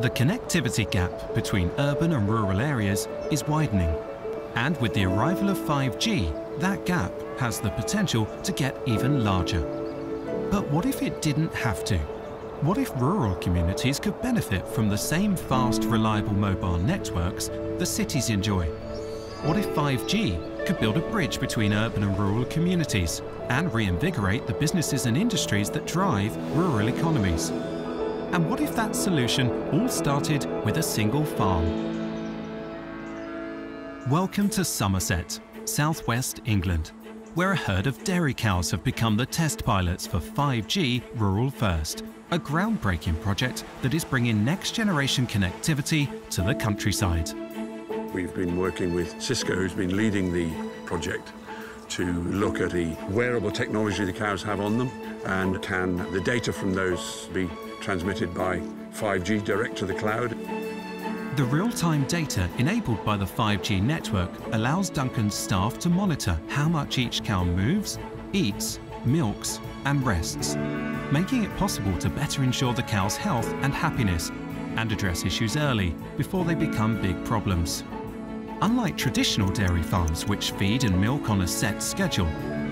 The connectivity gap between urban and rural areas is widening. And with the arrival of 5G, that gap has the potential to get even larger. But what if it didn't have to? What if rural communities could benefit from the same fast, reliable mobile networks the cities enjoy? What if 5G could build a bridge between urban and rural communities and reinvigorate the businesses and industries that drive rural economies? And what if that solution all started with a single farm? Welcome to Somerset, southwest England, where a herd of dairy cows have become the test pilots for 5G Rural First, a groundbreaking project that is bringing next generation connectivity to the countryside. We've been working with Cisco, who's been leading the project, to look at the wearable technology the cows have on them and can the data from those be transmitted by 5G direct to the cloud. The real-time data enabled by the 5G network allows Duncan's staff to monitor how much each cow moves, eats, milks and rests, making it possible to better ensure the cow's health and happiness and address issues early before they become big problems. Unlike traditional dairy farms which feed and milk on a set schedule,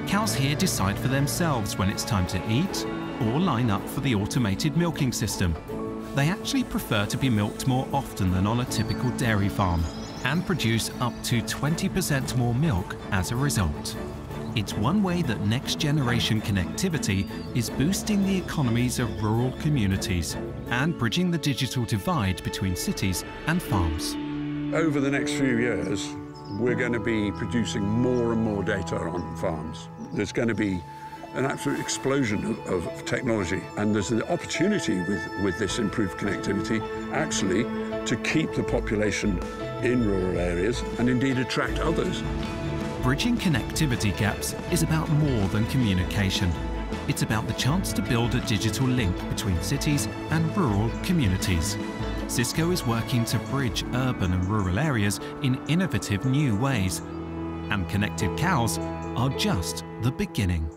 cows here decide for themselves when it's time to eat or line up for the automated milking system. They actually prefer to be milked more often than on a typical dairy farm and produce up to 20% more milk as a result. It's one way that next generation connectivity is boosting the economies of rural communities and bridging the digital divide between cities and farms. Over the next few years, we're going to be producing more and more data on farms. There's going to be an absolute explosion of, of, technology. And there's an opportunity with, with this improved connectivity actually to keep the population in rural areas and indeed attract others. Bridging connectivity gaps is about more than communication. It's about the chance to build a digital link between cities and rural communities. Cisco is working to bridge urban and rural areas in innovative new ways. And connected cows are just the beginning.